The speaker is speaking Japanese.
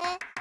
え